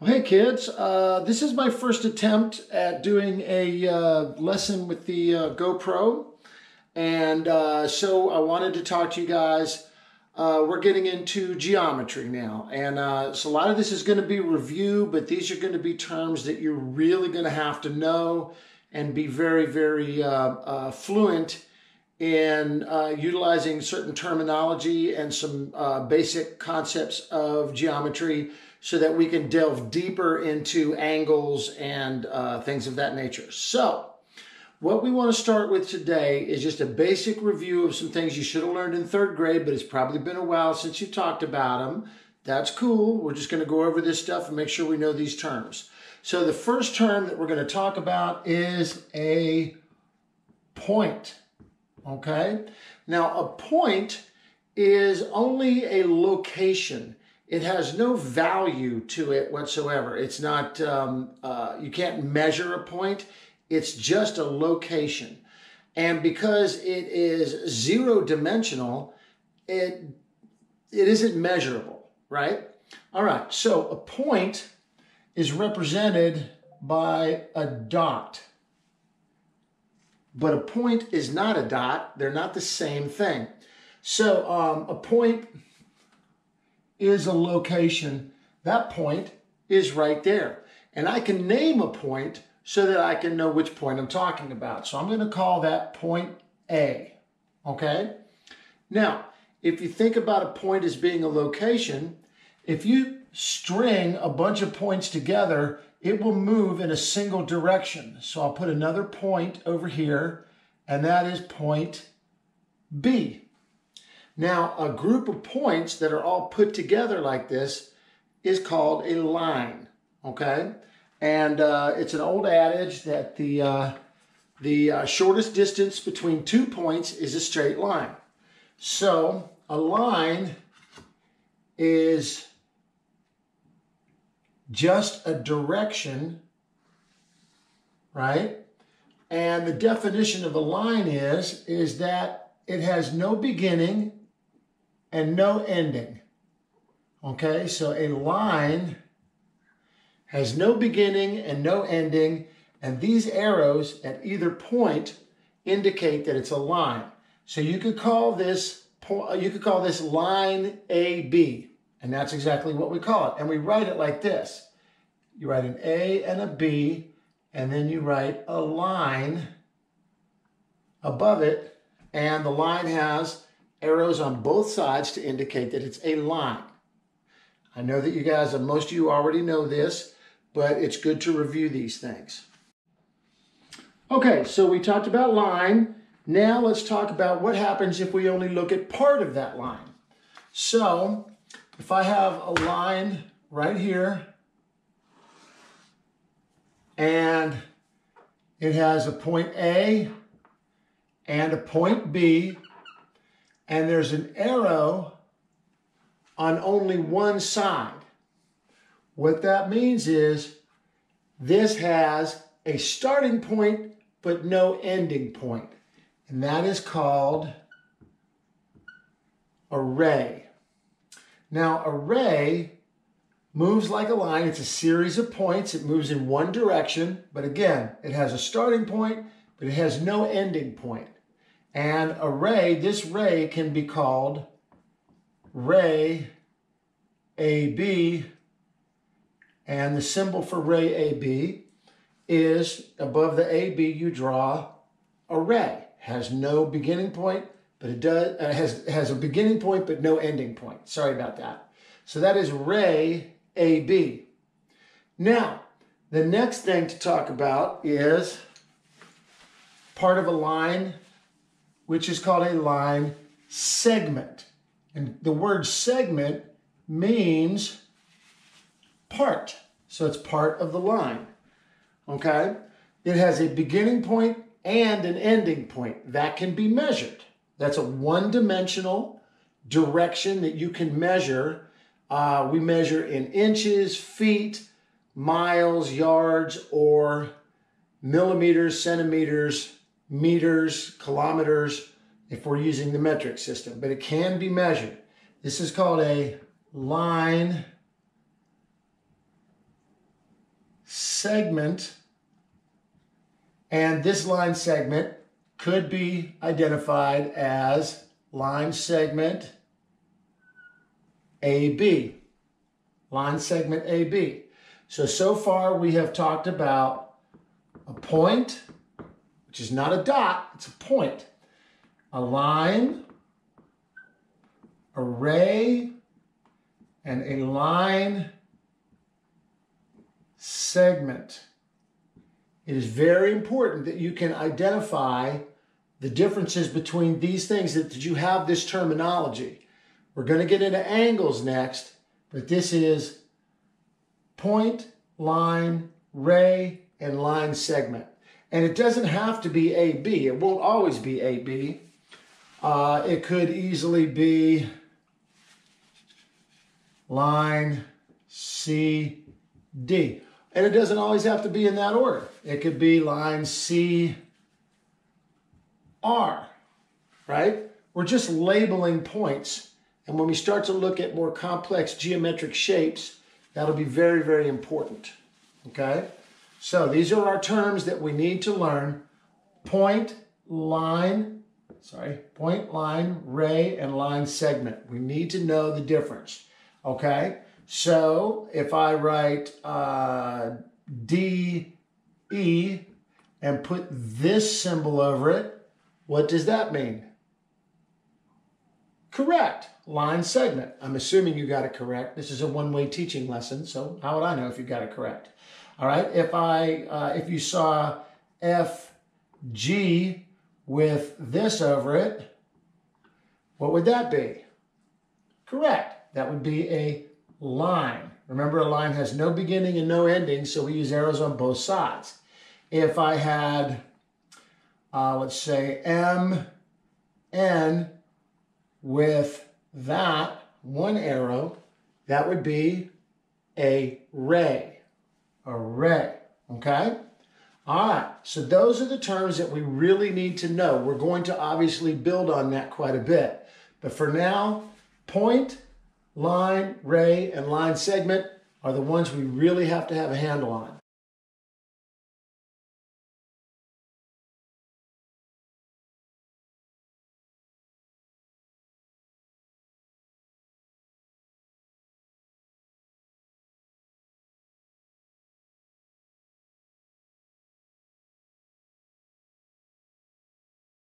Well, hey kids, uh, this is my first attempt at doing a uh, lesson with the uh, GoPro. And uh, so I wanted to talk to you guys. Uh, we're getting into geometry now. And uh, so a lot of this is going to be review, but these are going to be terms that you're really going to have to know and be very, very fluent in utilizing certain terminology and some basic concepts of geometry so that we can delve deeper into angles and uh, things of that nature. So, what we want to start with today is just a basic review of some things you should have learned in third grade, but it's probably been a while since you talked about them. That's cool. We're just going to go over this stuff and make sure we know these terms. So, the first term that we're going to talk about is a point. Okay? Now, a point is only a location it has no value to it whatsoever. It's not, um, uh, you can't measure a point. It's just a location. And because it is zero dimensional, it, it isn't measurable, right? All right, so a point is represented by a dot. But a point is not a dot. They're not the same thing. So um, a point is a location. That point is right there. And I can name a point so that I can know which point I'm talking about. So I'm going to call that point A. Okay? Now, if you think about a point as being a location, if you string a bunch of points together, it will move in a single direction. So I'll put another point over here, and that is point B. Now, a group of points that are all put together like this is called a line, okay? And uh, it's an old adage that the, uh, the uh, shortest distance between two points is a straight line. So a line is just a direction, right? And the definition of a line is, is that it has no beginning and no ending. Okay, so a line has no beginning and no ending, and these arrows at either point indicate that it's a line. So you could call this you could call this line AB, and that's exactly what we call it. And we write it like this. You write an A and a B, and then you write a line above it, and the line has arrows on both sides to indicate that it's a line. I know that you guys, most of you already know this, but it's good to review these things. Okay, so we talked about line. Now let's talk about what happens if we only look at part of that line. So if I have a line right here, and it has a point A and a point B, and there's an arrow on only one side. What that means is this has a starting point but no ending. And that is called a ray. Now, a ray moves like a line. It's a series of points. It moves in one direction. But again, it has a starting point, but it has no ending point. And a ray, this ray can be called ray AB. And the symbol for ray AB is above the AB, you draw a ray. Has no beginning point, but it does uh, has has a beginning point but no ending point. Sorry about that. So that is ray AB. Now, the next thing to talk about is part of a line which is called a line segment. And the word segment means part. So it's part of the line. Okay? It has a beginning point and an ending point. That can be measured. That's a one dimensional direction that you can measure. Uh, we measure in inches, feet, miles, yards, or millimeters, centimeters, meters, kilometers, if we're using the metric system, but it can be measured. This is called a line segment, and this line segment could be identified as line segment AB. Line segment AB. So, so far we have talked about a point, which is not a dot, it's a point, a line, a ray, and a line segment. It is very important that you can identify the differences between these things, that, you have this terminology. We're going to get into angles next, but this is point, line, ray, and line segment. And it doesn't have to be AB. It won't always be AB. Uh, it could easily be line C, D. And it doesn't always have to be in that order. It could be line C, R, right? We're just labeling points. And when we start to look at more complex geometric shapes, that'll be very, very important, okay? So these are our terms that we need to learn. Point, line, sorry, point, line, ray, and line segment. We need to know the difference, okay? So if I write uh, D, E, and put this symbol over it, what does that mean? Correct, line segment. I'm assuming you got it correct. This is a one-way teaching lesson, so how would I know if you got it correct? All right, if I, uh, if you saw FG with this over it, what would that be? Correct, that would be a line. Remember, a line has no beginning and no ending, so we use arrows on both sides. If I had, uh, let's say, M, N with that one arrow, that would be a ray, a ray, okay? All right, so those are the terms that we really need to know. We're going to obviously build on that quite a bit. But for now, point line, ray, and line segment are the ones we really have to have a handle on.